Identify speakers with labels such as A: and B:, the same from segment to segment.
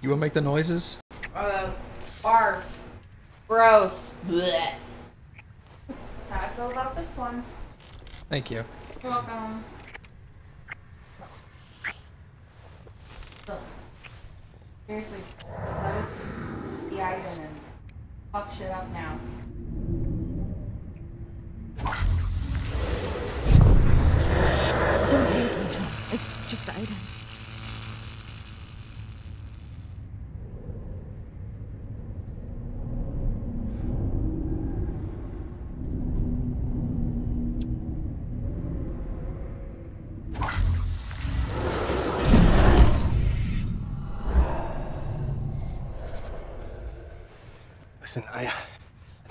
A: You wanna make the noises?
B: Uh, barf. Gross. Blech. That's how I feel about this one.
A: Thank you.
B: You're welcome. Ugh. Seriously, let us be Ivan and fuck shit up now.
C: Don't pay attention. It's just Aiden.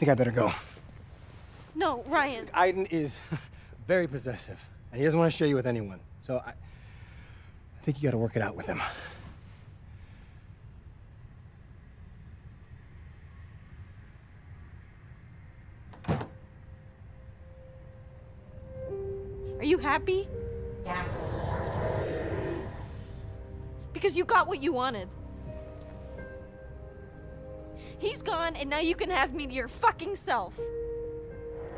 D: Think I better go.
C: No, Ryan.
D: Aiden is very possessive, and he doesn't want to share you with anyone. So I, I think you got to work it out with him.
C: Are you happy?
B: Yeah.
C: Because you got what you wanted. He's gone, and now you can have me to your fucking self.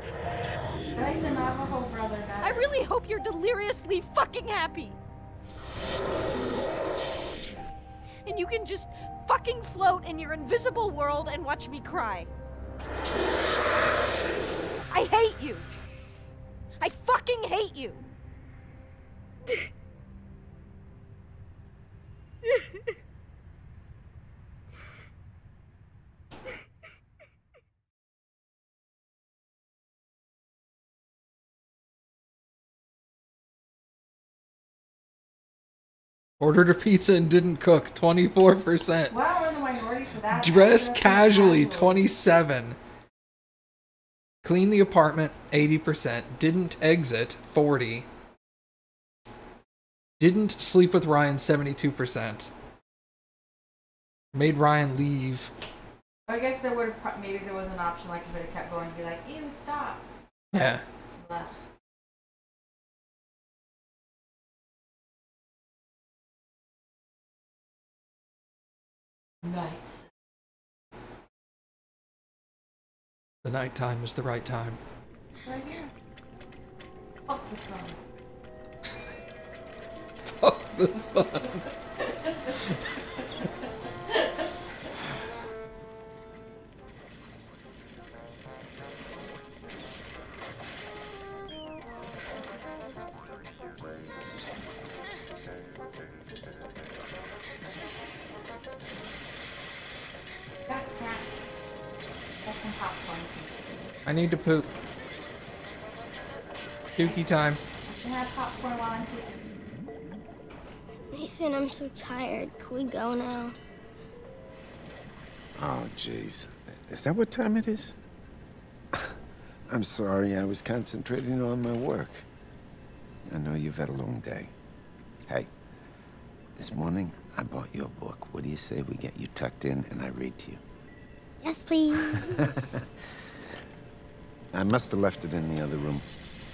B: I like the Navajo brother better.
C: I really hope you're deliriously fucking happy. And you can just fucking float in your invisible world and watch me cry. I hate you. I fucking hate you.
A: Ordered a pizza and didn't cook. 24%.
B: Well, we're in the minority for that.
A: Dress casually. 27. Clean the apartment. 80%. Didn't exit. 40. Didn't sleep with Ryan. 72%. Made Ryan leave.
B: I guess there would have maybe there was an option like if it had kept going to be like, ew, stop.
A: Yeah.
B: Nice.
A: The nighttime is the right time.
B: Right here. Fuck the sun.
A: Fuck the sun. I need to poop. Dookie time.
B: Can I have popcorn while I'm cooking?
E: Nathan, I'm so tired. Can we go now?
F: Oh, jeez. Is that what time it is? I'm sorry, I was concentrating on my work. I know you've had a long day. Hey, this morning I bought you a book. What do you say we get you tucked in and I read to you?
E: Yes, please.
F: I must have left it in the other room.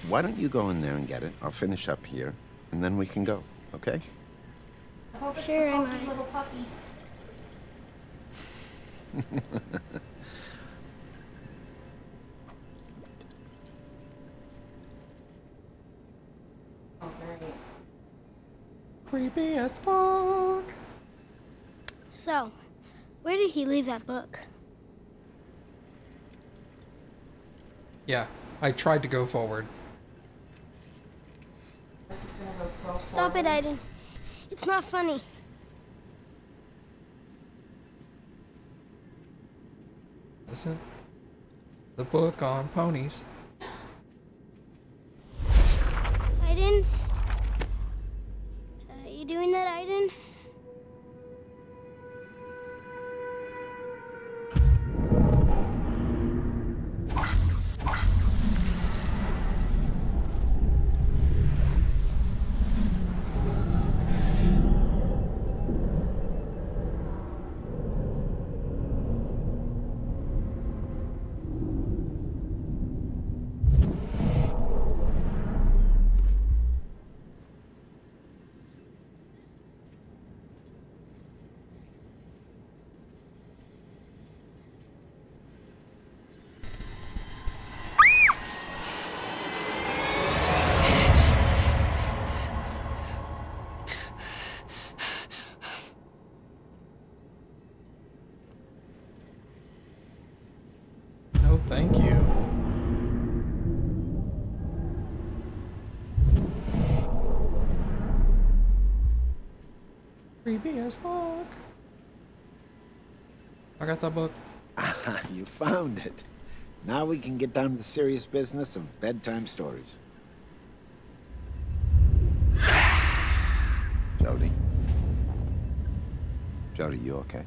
F: Why don't you go in there and get it? I'll finish up here, and then we can go, okay?
B: I hope it's
E: Sure, I
B: funky
E: might.
B: little puppy. Oh.
A: Creepy as fuck.
E: so, where did he leave that book?
A: Yeah, I tried to go forward.
B: This is gonna go so
E: Stop it,
B: poorly.
E: Aiden. It's not funny.
A: Is it? The book on ponies. Creepy as fuck. I got that book.
F: Ah, you found it. Now we can get down to the serious business of bedtime stories. Jodie. Jodie, you okay?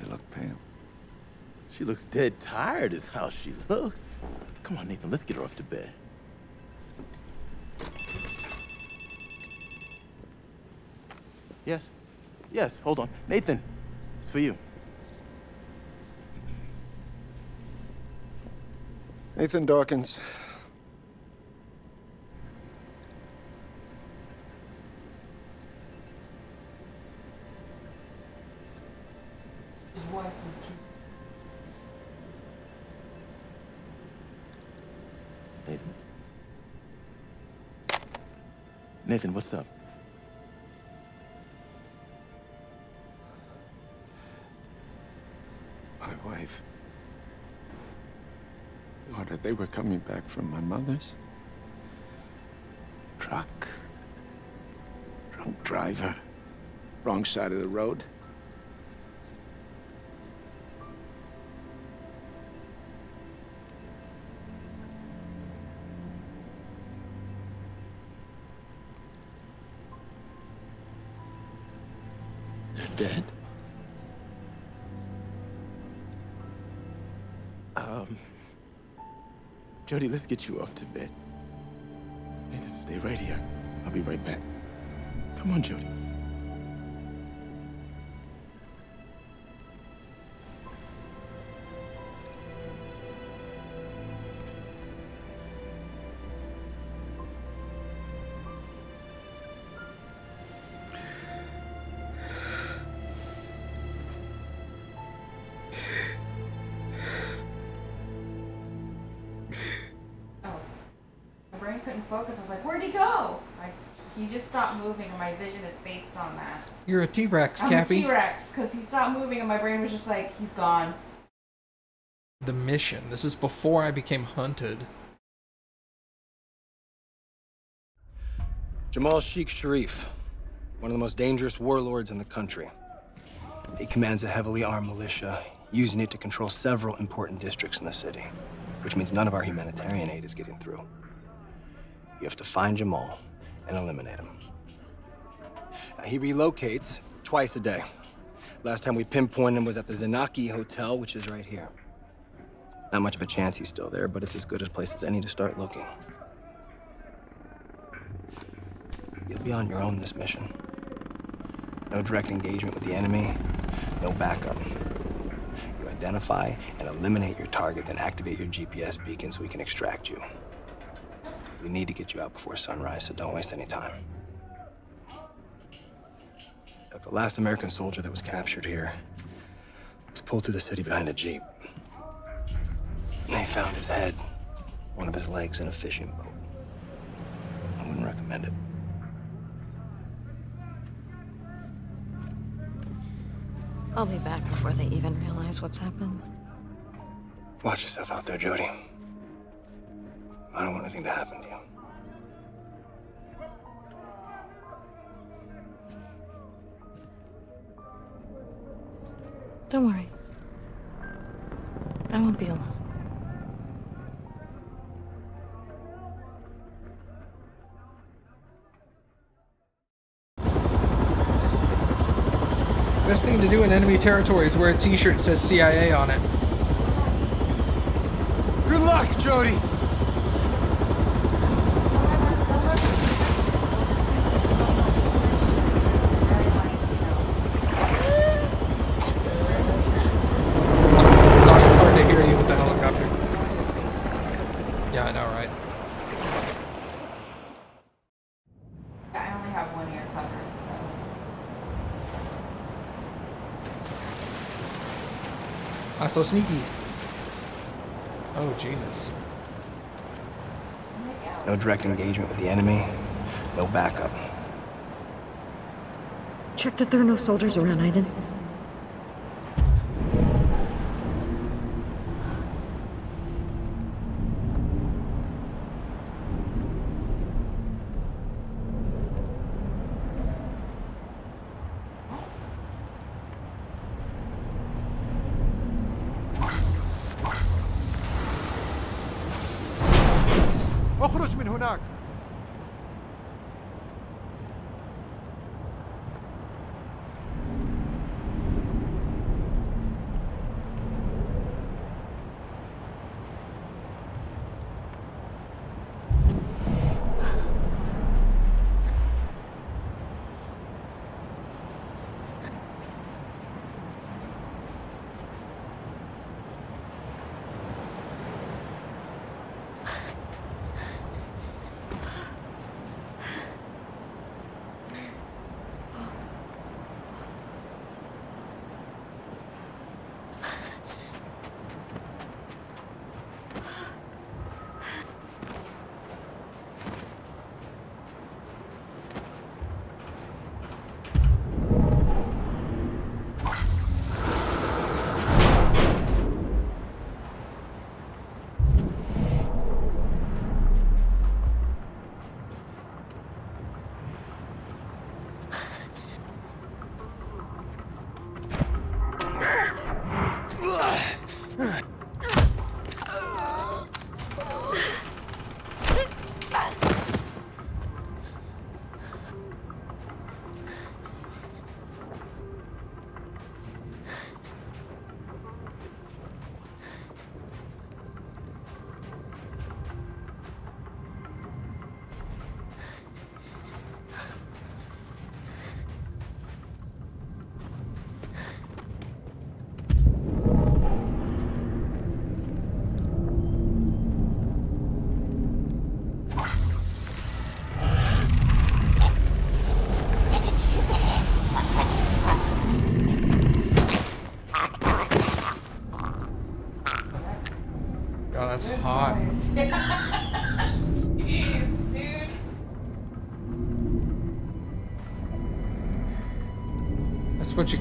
F: You look pale.
G: She looks dead tired is how she looks. Come on, Nathan, let's get her off to bed. Yes. Yes, hold on. Nathan, it's for you.
F: Nathan Dawkins.
B: His wife and kid.
G: Nathan. Nathan, what's up?
F: They were coming back from my mother's. Truck. Drunk driver. Wrong side of the road.
G: Jodie, let's get you off to bed. Nathan, stay right here. I'll be right back. Come on,
B: Jodie. My vision is based on that.
A: You're a T-Rex, Cappy.
B: I'm a
A: Cappy.
B: T-Rex, because he stopped moving, and my brain was just like, he's gone.
A: The mission. This is before I became hunted.
D: Jamal Sheikh Sharif, one of the most dangerous warlords in the country. He commands a heavily armed militia, using it to control several important districts in the city, which means none of our humanitarian aid is getting through. You have to find Jamal and eliminate him. Now, he relocates twice a day. Last time we pinpointed him was at the Zanaki Hotel, which is right here. Not much of a chance he's still there, but it's as good a place as any to start looking. You'll be on your own this mission. No direct engagement with the enemy, no backup. You identify and eliminate your target, then activate your GPS beacon so we can extract you. We need to get you out before sunrise, so don't waste any time. Look, the last American soldier that was captured here was pulled through the city behind a jeep. They found his head, one of his legs in a fishing boat. I wouldn't recommend it.
H: I'll be back before they even realize what's happened.
D: Watch yourself out there, Jodie. I don't want anything to happen to you.
H: Don't worry. I won't be alone.
A: Best thing to do in enemy territory is wear a T-shirt that says CIA on it.
D: Good luck, Jodie!
A: Sorry, it's hard to hear you with the helicopter. Yeah, I know, right?
B: I only have one ear covered, so.
A: Ah, so sneaky. Oh, Jesus.
D: No direct engagement with the enemy, no backup.
H: Check that there are no soldiers around, Aiden.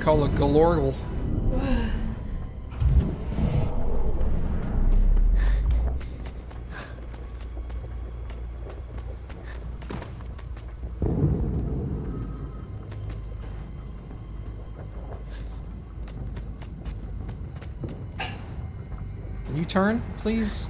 A: Call a galorgle. Can you turn, please?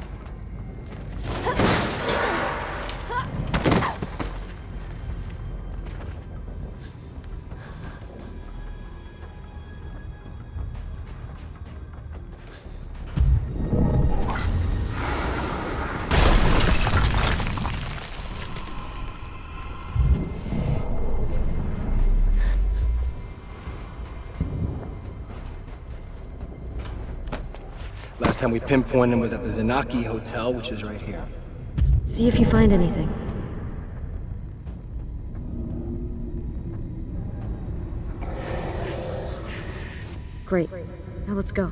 D: Time we pinpointed was at the Zanaki Hotel, which is right here.
C: See if you find anything. Great. Now let's go.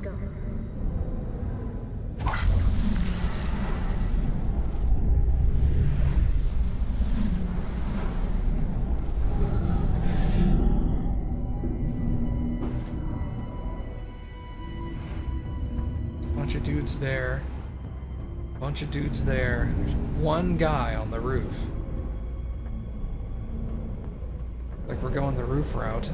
A: Of dudes there. Bunch of dudes there. There's one guy on the roof. Like we're going the roof route.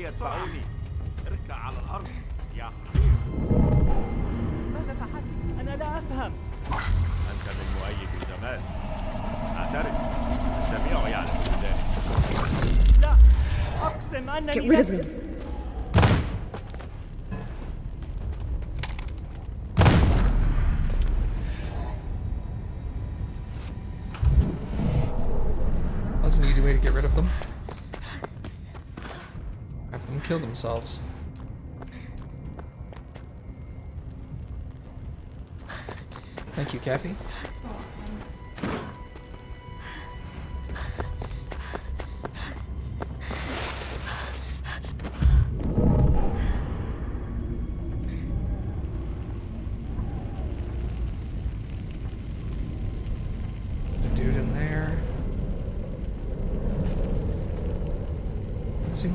I: هيا اتبعوني اركع على الأرض يا حبيب
J: ماذا فعلت؟ أنا لا أفهم.
I: أنت من مؤيد جمال أعترف. الجميع يعلم ذلك.
J: لا أقسم أنني
C: Get rid of
J: لا-
K: kill themselves. Thank you, Kathy.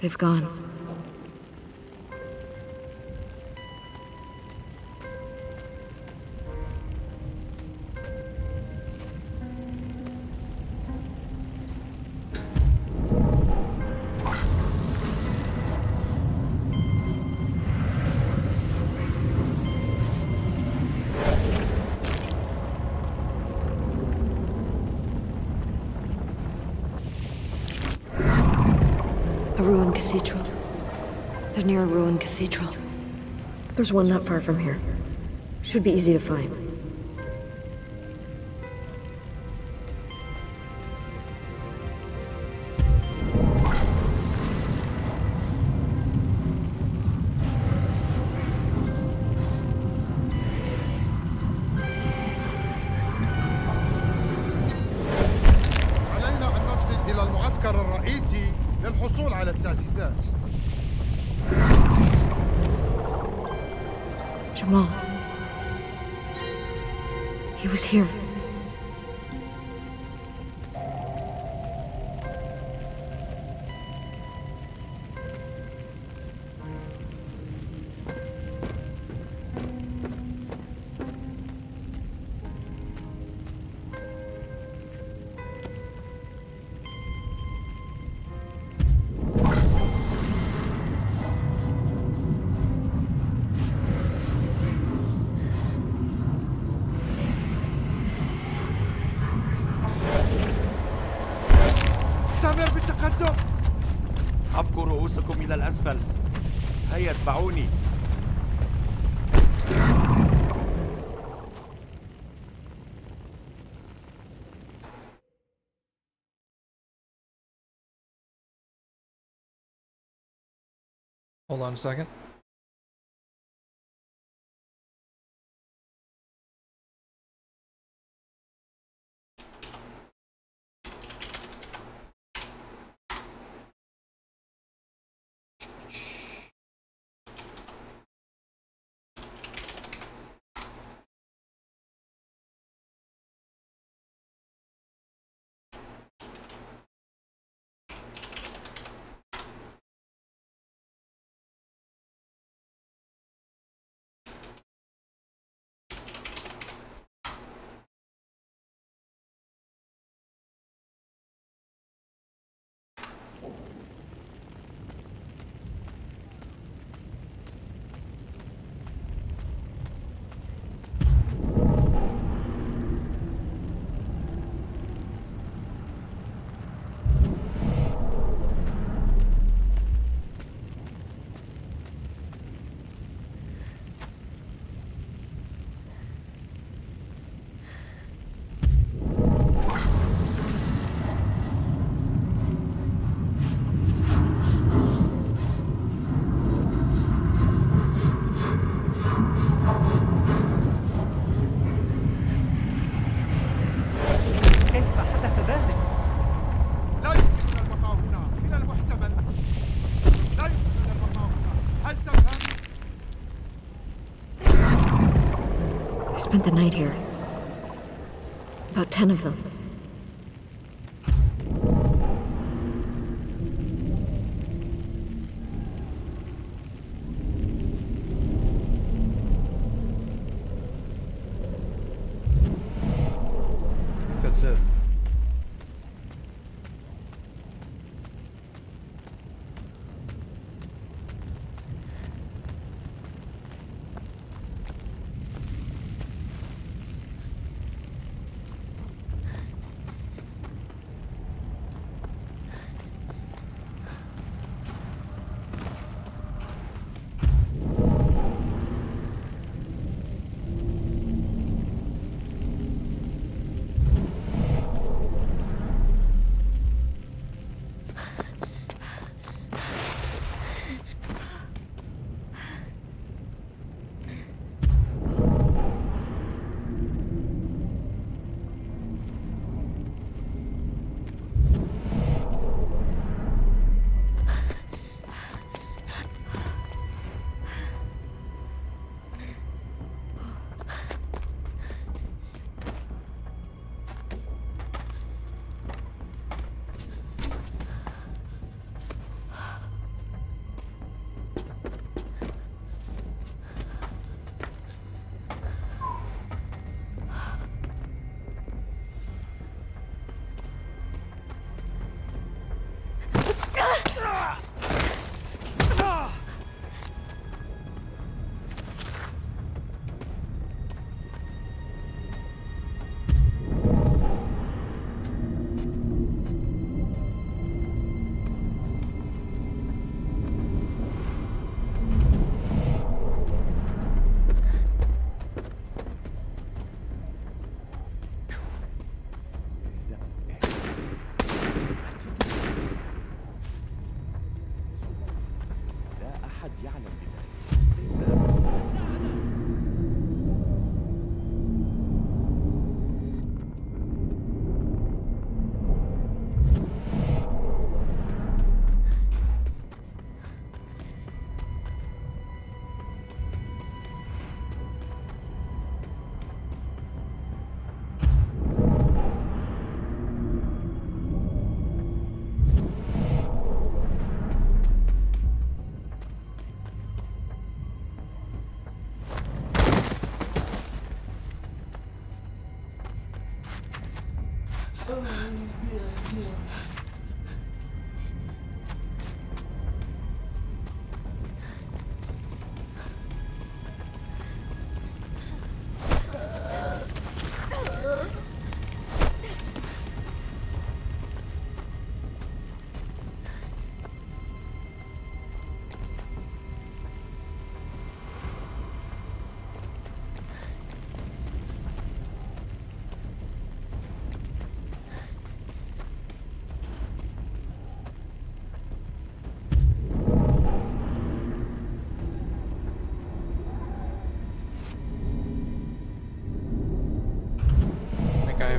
C: They've gone. Near a ruined cathedral. There's one not far from here. Should be easy to find.
K: Hold on a second.
G: spent the night here. About ten of them.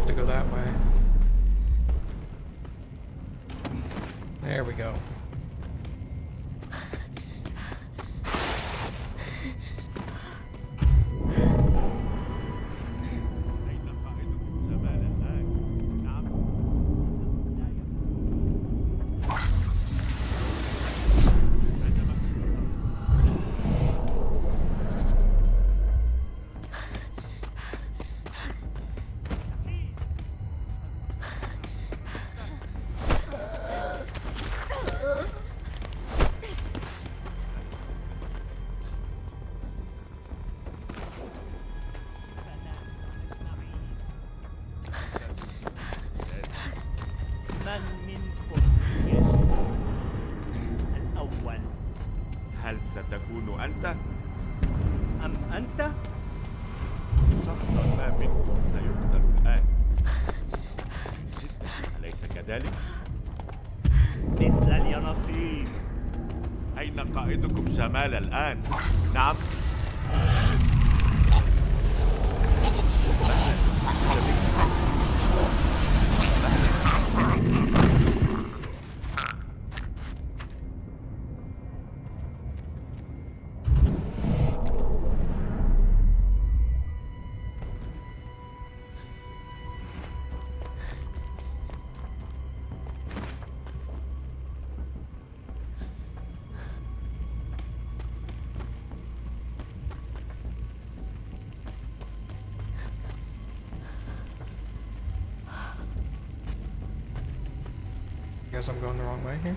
I: have to go that
L: مال الآن.
A: Guess I'm going the wrong way here.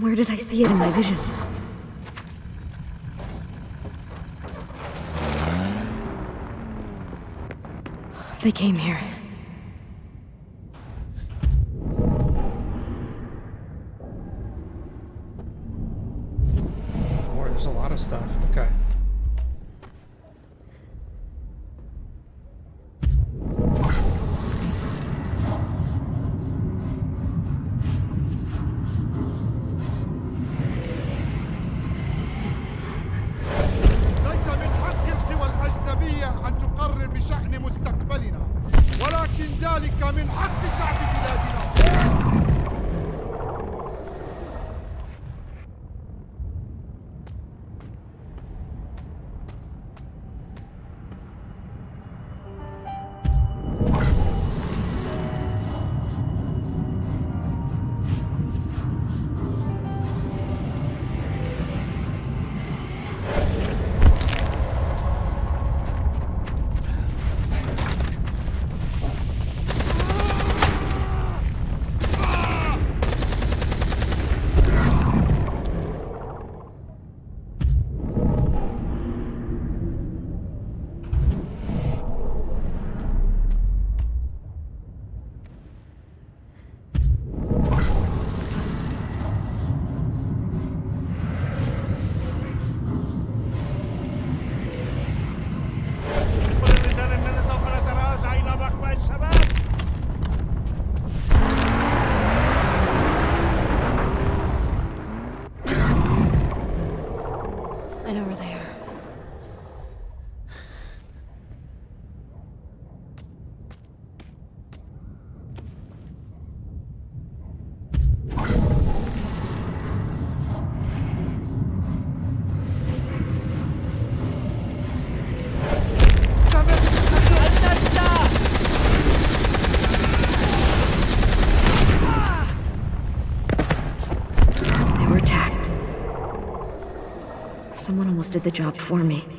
K: Where did I see it in my vision? They came here. Almost did the job for me.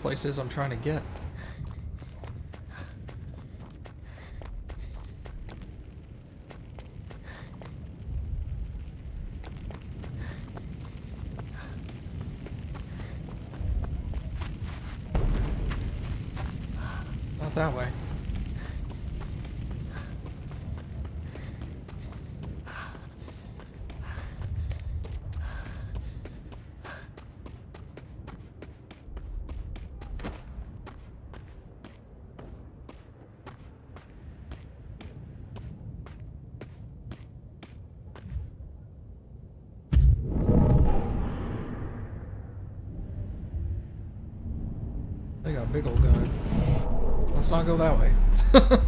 A: I don't know where the place is I'm trying to get. that way. They got a big old gun. Let's not go that way.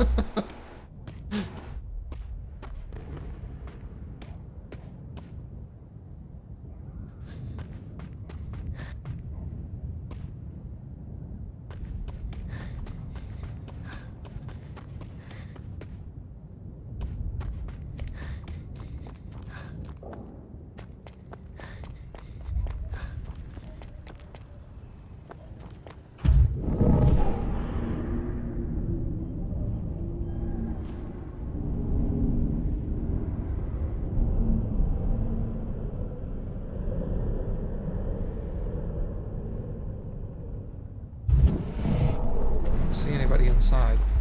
A: Inside.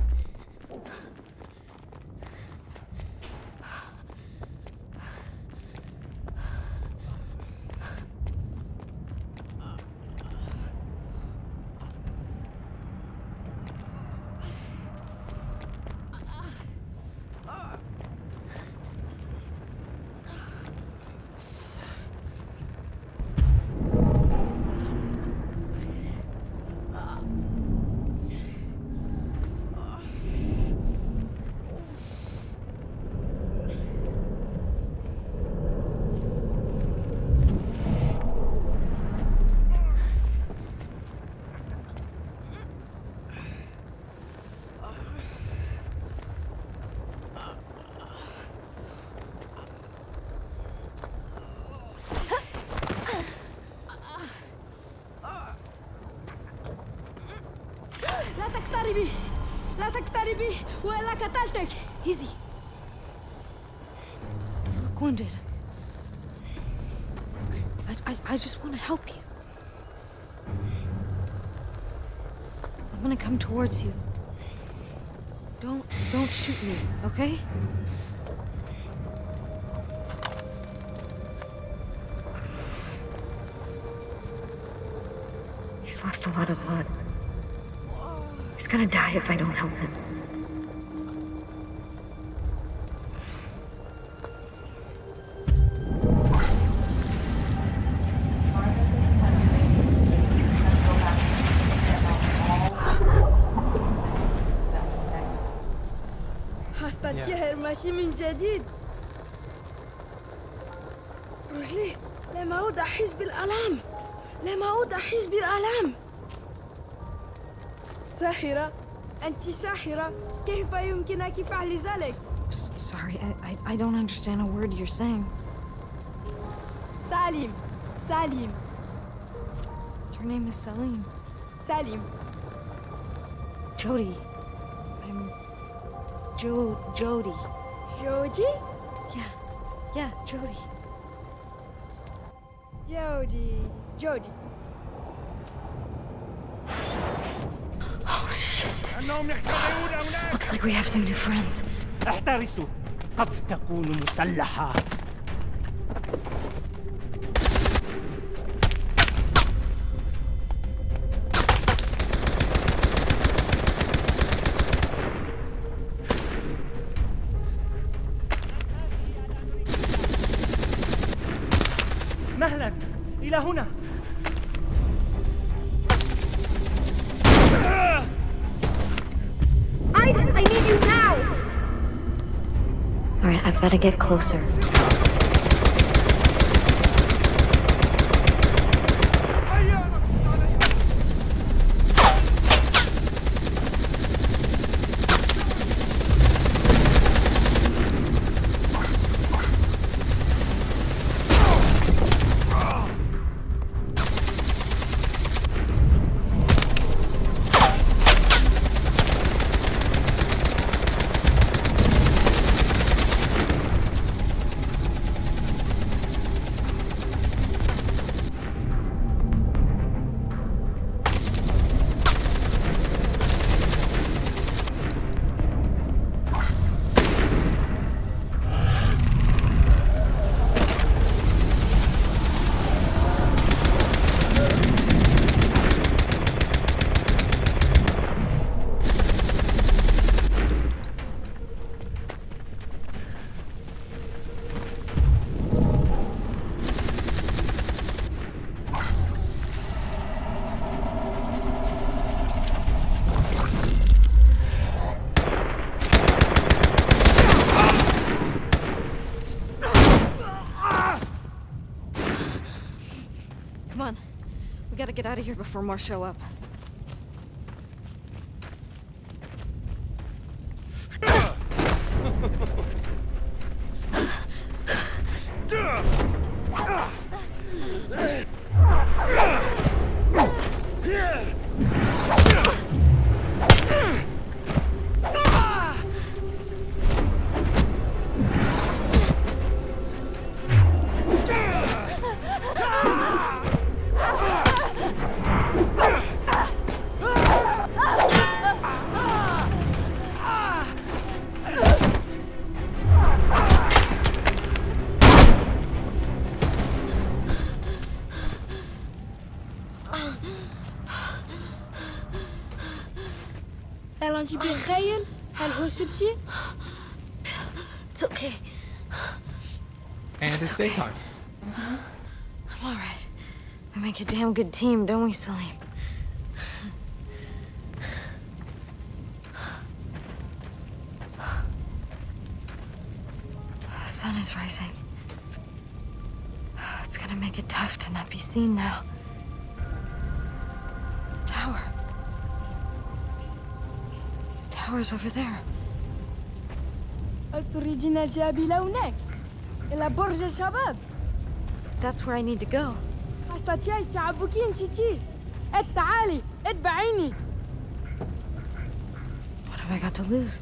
C: Easy. You look wounded. I, I, I just want to help you. I'm gonna come towards you. Don't, don't shoot me, okay? He's lost a lot of blood. He's gonna die if I don't help him.
M: من جديد رجلي لم أعود أحس بالآلام لم أعود أحس بالآلام ساحرة أنت ساحرة كيف يمكنك فعل ذلك؟
C: Sorry, I, I, I don't understand a word you're saying.
M: سالم سالم
C: Your name is Salim.
M: سالم
C: Jody. I'm Jo Jody.
M: Georgie?
C: Yeah, yeah, Jodie.
M: Jodie, Jodie.
C: Oh shit. Looks like we have some new friends. Gotta get closer. Out of here before more show up.
M: Elan si بخير هل هو سبتي؟
C: It's okay.
A: And it's daytime.
C: I'm alright. We make a damn good team, don't we, Salim? door's over there. That's where I need to go. What have I got to lose?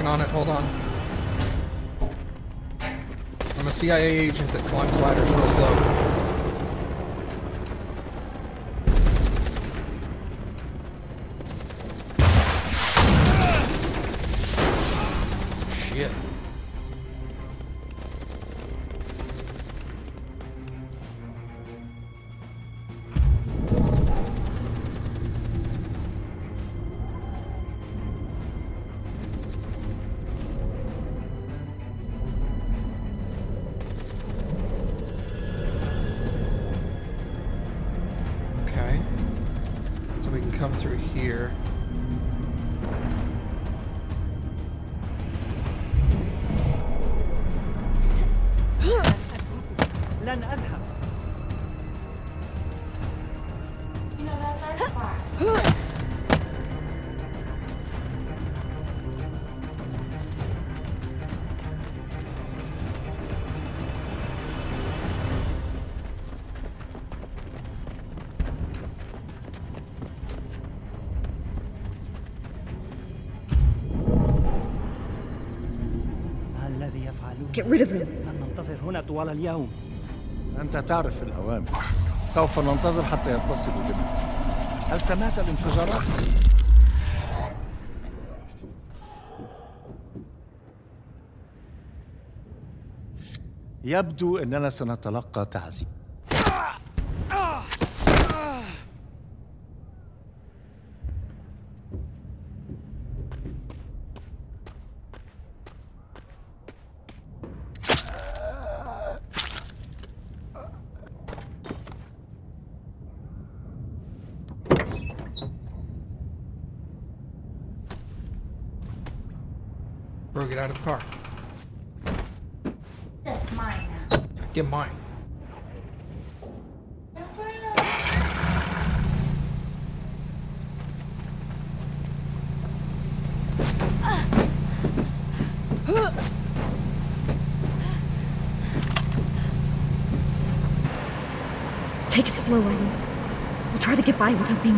A: working on it. Hold on. I'm a CIA agent that climbs ladders real slow.
C: Get rid of them.
J: لن ننتظر هنا طوال اليوم
N: أنت تعرف الأوامر سوف ننتظر حتى يتصلوا بنا هل سمعت الانفجارات؟ يبدو أننا سنتلقى تعذيب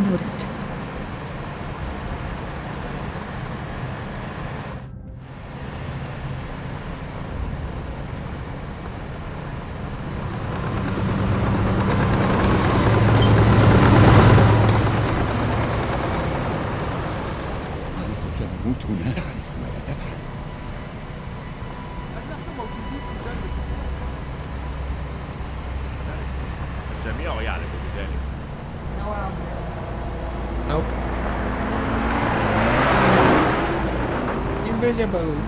C: without
K: Invisible.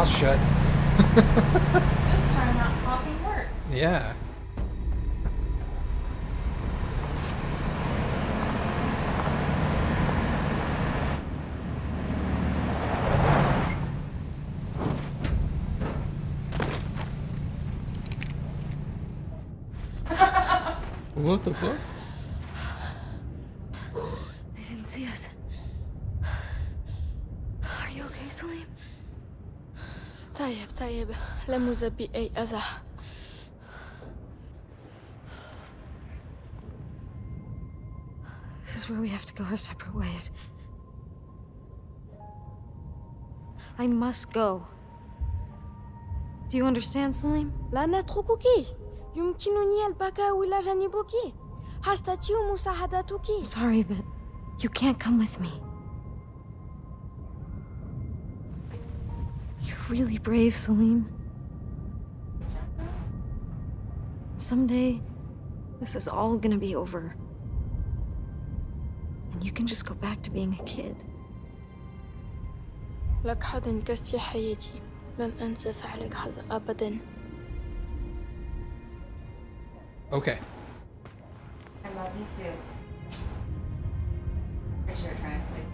K: Mouth shut.
B: This time not talking work.
K: Yeah. what the fuck?
O: طيب لم يصب بي أي أذى
C: This is where we have to go our separate ways. I must go. Do you understand, Salim?
O: لا نتركك يمكنني البقاء إلى جانبك أستطيع مساعدتك
C: I'm sorry, but you can't come with me. You're really brave, Salim. Someday, this is all gonna be over. And you can just go back to being a kid.
O: لك حظ كست حياتي لن أنسى فعلك هذا أبدا
K: Okay.
B: I love you too. Pretty sure trying to sleep.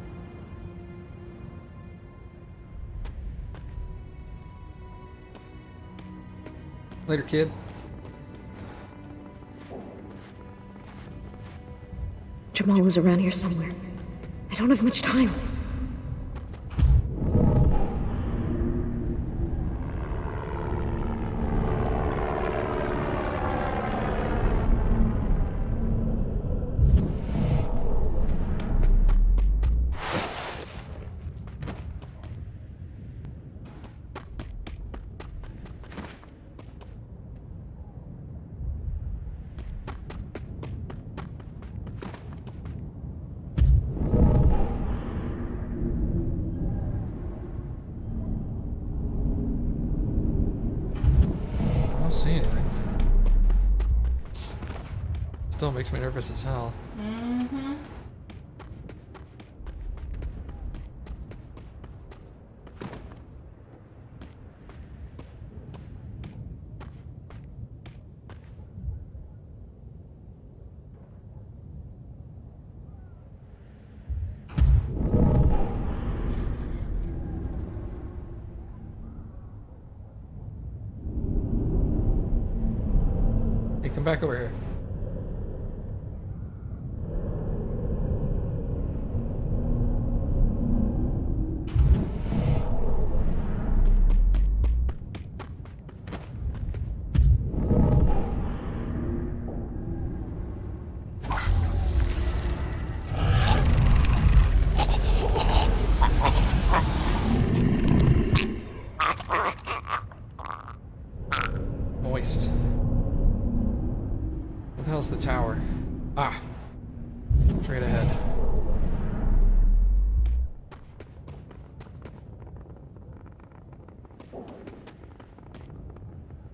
K: Later, kid.
C: Jamal was around here somewhere. I don't have much time.
K: makes me nervous as hell.
B: Mm-hmm.
A: back over here.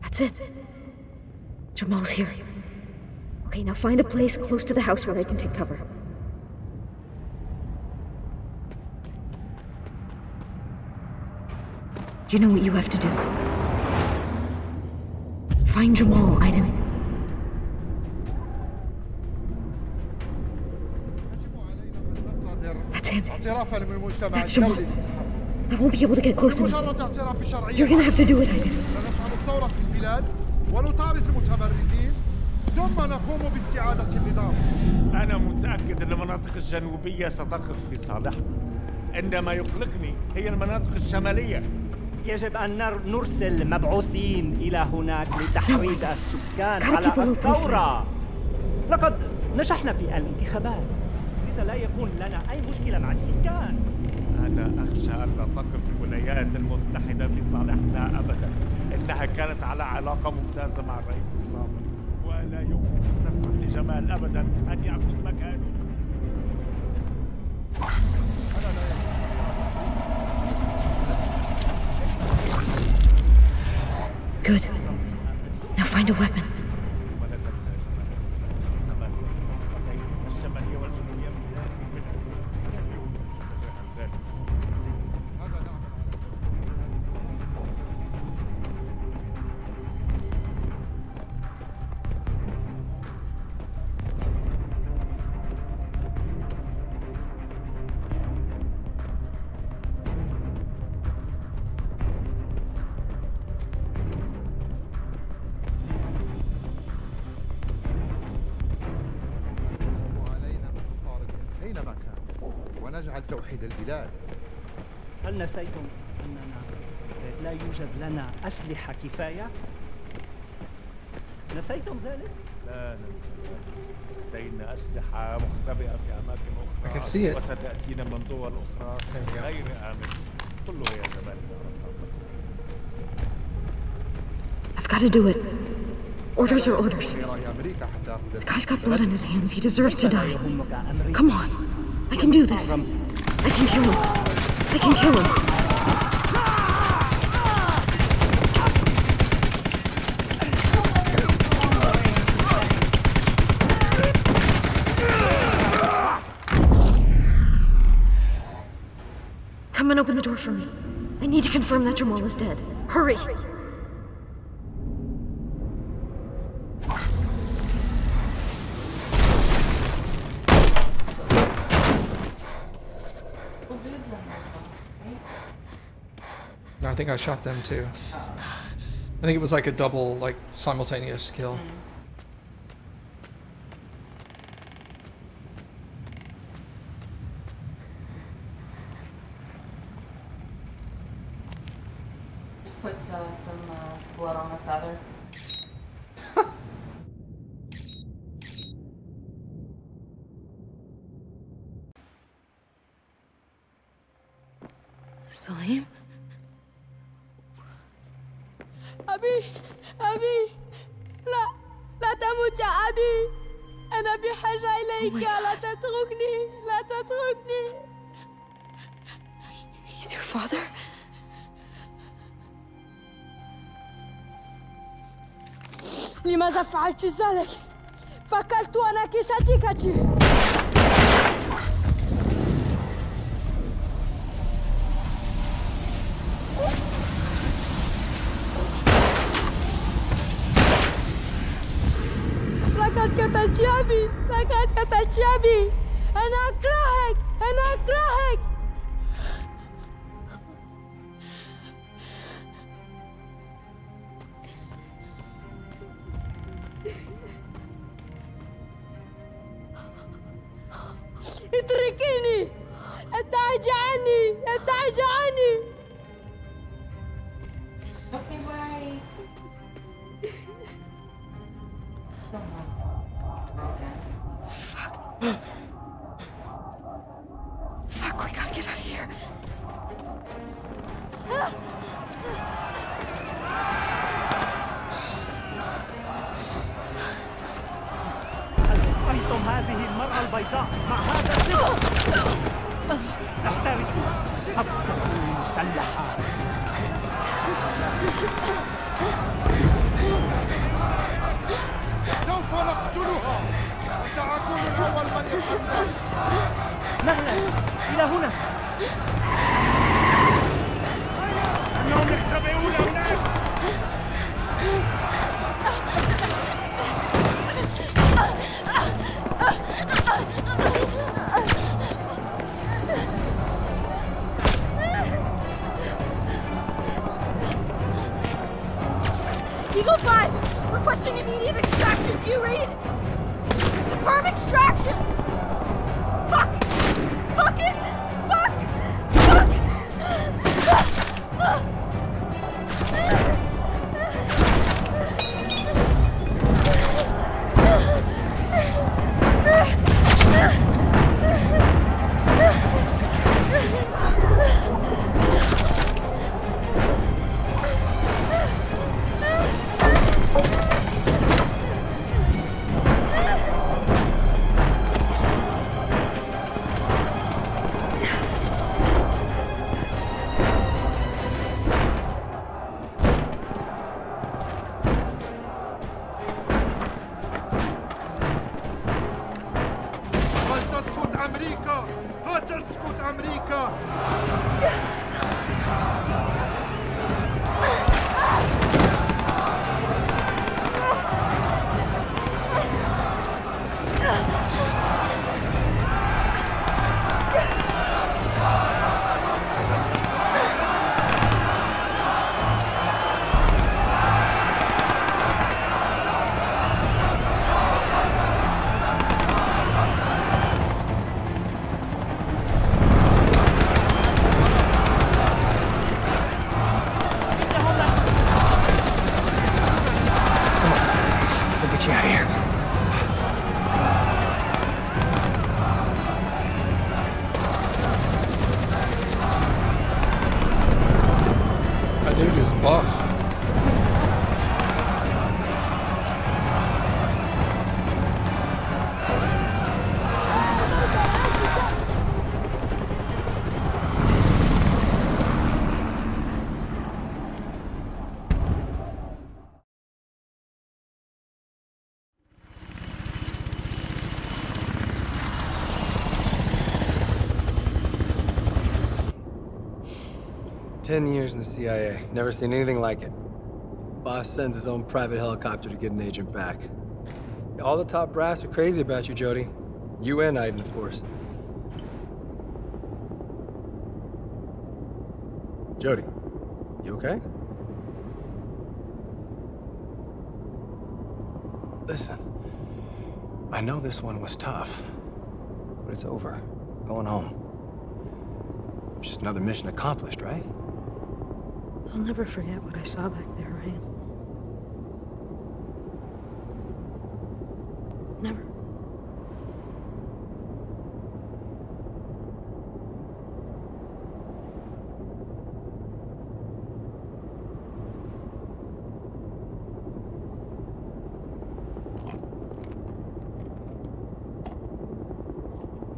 C: That's it. Jamal's here. Okay, now find a place close to the house where I can take cover. You know what you have to do. Find Jamal, Aiden. That's him. That's Jamal. I won't be able to get close enough. You're gonna have to do it, Aiden.
K: سنفعل الثورة في البلاد ونطارد المتمردين ثم نقوم باستعادة النظام.
I: أنا متأكد أن المناطق الجنوبية ستقف في صالحنا إنما يقلقني هي المناطق الشمالية.
J: يجب أن نر- نرسل مبعوثين إلى هناك لتحريض السكان على الثورة. لقد نجحنا في الانتخابات. لذا لا يكون لنا أي مشكلة مع السكان.
I: أنا أخشى ألا تقف الولايات المتحدة في صالحنا أبدا. إنها كانت على علاقة ممتازة مع الرئيس السابق ولا يمكن أن تسمح لجمال أبدا أن يأخذ مكانه
J: هل نسيتم أننا لا يوجد لنا أسلحة كفاية؟ نسيتم ذلك؟
I: لا ننسى لا ننسى لدينا أسلحة مختبئة في أماكن أخرى. وستأتينا من دول أخرى غير آمنة كله يا جمال إذا أردت
C: I've got to do it. Orders are orders. The guy's got blood on his hands. He deserves to die. Come on. I can do this. I can kill him. I can kill him. Come and open the door for me. I need to confirm that Jamal is dead. Hurry!
A: No, I think I shot them too. I think it was like a double, like simultaneous kill.
B: Just
M: لماذا فعلت ذلك؟ فكرت أنك صديقتي لقد قتلت أبي لقد قتلت أبي أنا أكرهك أنا أكرهك
D: Ten years in the CIA. Never seen anything like it. Boss sends his own private helicopter to get an agent back. All the top brass are crazy about you, Jodie. You and Aiden, of course. Jodie, you okay? Listen, I know this one was tough, but it's over. Going home. Just another mission accomplished, right?
C: I'll never forget what I saw back there, Ryan. Never.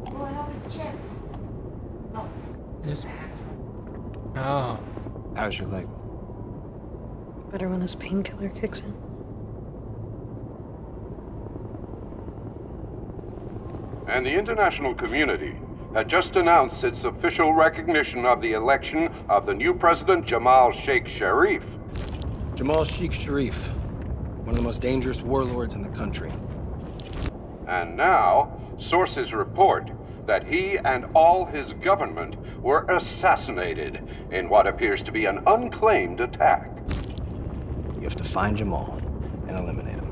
B: Oh, I hope it's chips. Oh,
A: Just. Oh.
D: How's your leg?
C: Better when this painkiller kicks in.
P: And the international community had just announced its official recognition of the election of the new president, Jamal Sheikh Sharif.
D: Jamal Sheikh Sharif, one of the most dangerous warlords in the country.
P: And now, sources report that he and all his government were assassinated in what appears to be an unclaimed attack.
D: You have to find Jamal and eliminate him.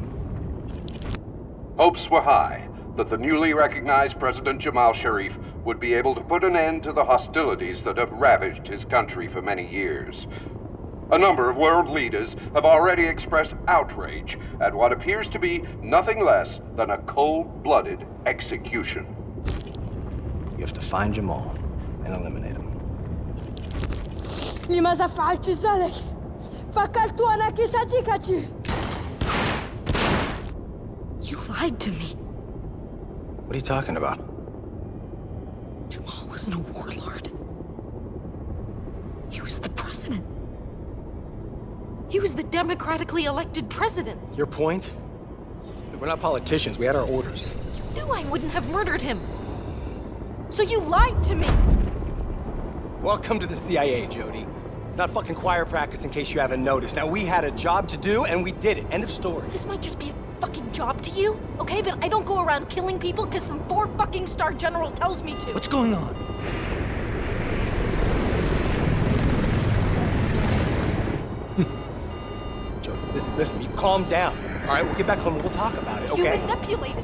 P: Hopes were high, that the newly recognized President Jamal Sharif would be able to put an end to the hostilities that have ravaged his country for many years. A number of world leaders have already expressed outrage at what appears to be nothing less than a cold-blooded execution.
D: You have to find Jamal and eliminate him.
M: لماذا فعلت ذلك؟
C: you lied to me.
D: What are you talking about?
C: Jamal wasn't a warlord. He was the president. He was the democratically elected president.
D: Your point? We're not politicians. We had our orders.
C: You knew I wouldn't have murdered him. So you lied to me.
D: Welcome to the CIA, Jodie. It's not fucking choir practice in case you haven't noticed. Now, we had a job to do, and we did it. End of story.
C: This might just be a fucking job to you, okay? But I don't go around killing people because some four fucking star general tells me to.
J: What's going on?
D: Jodie, listen, listen, you calm down. All right, we'll get back home and we'll talk about it, okay?
C: You
D: okay?
C: manipulated me.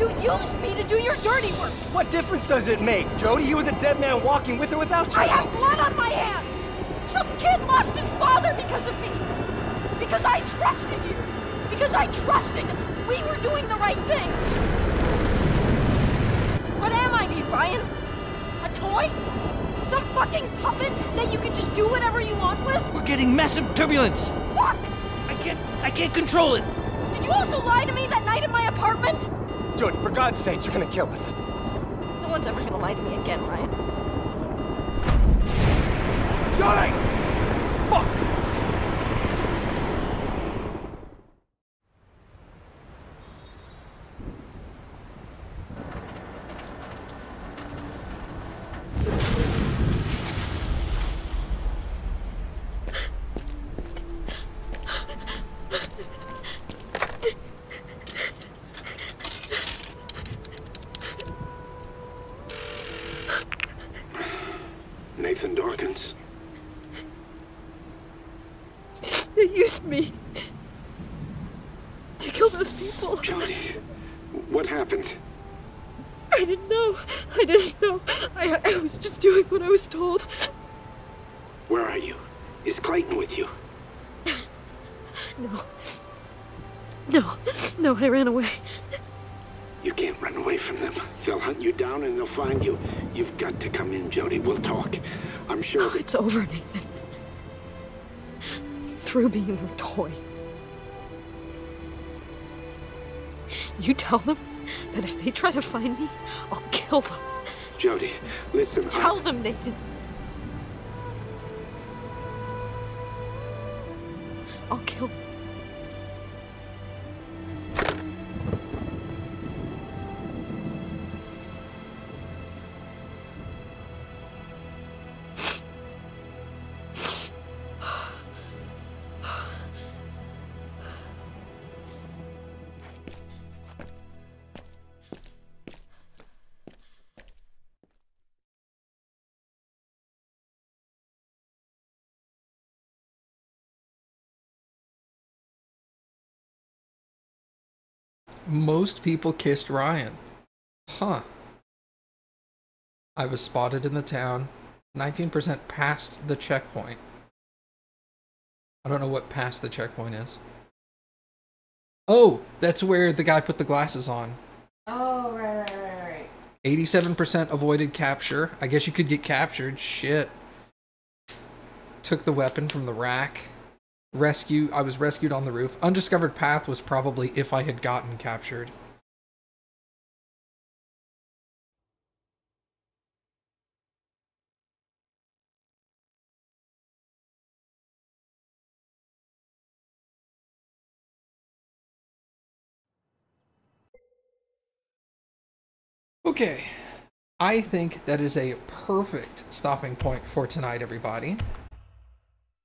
C: You used me to do your dirty work.
D: What difference does it make? Jodie, he was a dead man walking with or without you.
C: I have blood on my hands. Some kid lost his father because of me. Because I trusted you. Because I trusted we were doing the right thing. What am I, me, Ryan? A toy? Some fucking puppet that you can just do whatever you want with?
J: We're getting massive turbulence.
C: Fuck!
J: I can't. I can't control it.
C: Did you also lie to me that night in my apartment?
D: Jodie, for God's sake, you're gonna kill us.
C: No one's ever gonna lie to me again, Ryan.
D: Jodie! Fuck!
Q: Nathan Dawkins.
C: They used me to kill those people.
Q: Jodie, what happened?
C: I didn't know. I didn't know. I, I was just doing what I was told.
Q: Where are you? Is Clayton with you?
C: No. No. No, I ran away.
Q: You can't run away from them. They'll hunt you down and they'll find you. You've got to come in, Jodie. We'll talk. I'm sure.
C: Oh, it's over, Nathan. Through being their toy. You tell them that if they try to find me, I'll kill them.
Q: Jodie, listen. I-
C: Tell them, Nathan.
A: Most people kissed Ryan. Huh. I was spotted in the town. 19% past the checkpoint. I don't know what past the checkpoint is. Oh, that's where the guy put the glasses on.
B: Oh, right, right, right, right.
A: 87% avoided capture. I guess you could get captured. Shit. Took the weapon from the rack. Rescue. I was rescued on the roof. Undiscovered path was probably if I had gotten captured. Okay. I think that is a perfect stopping point for tonight, everybody.